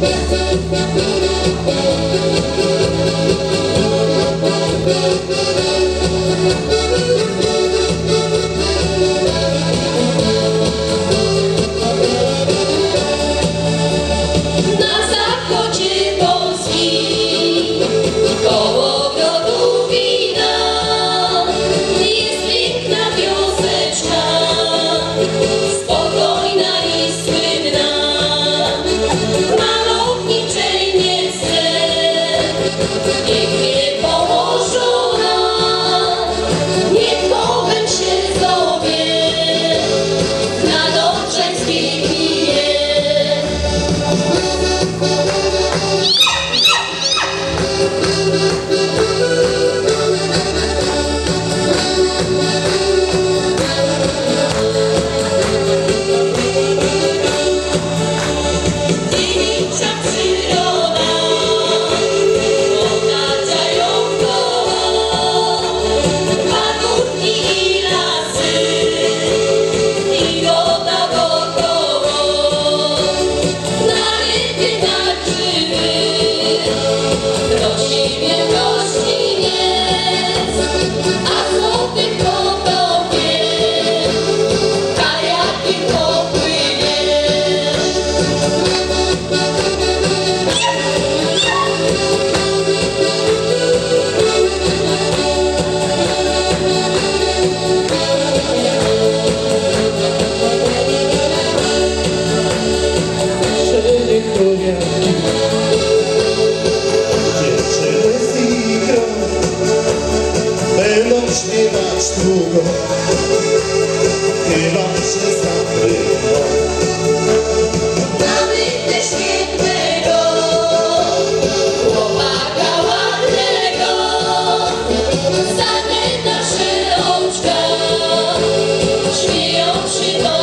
Thank you. Take me już nie dać długo Chyba się zabryło Zabryte świętego Chłopaka ładnego. Za te nasze oczka Śmieją się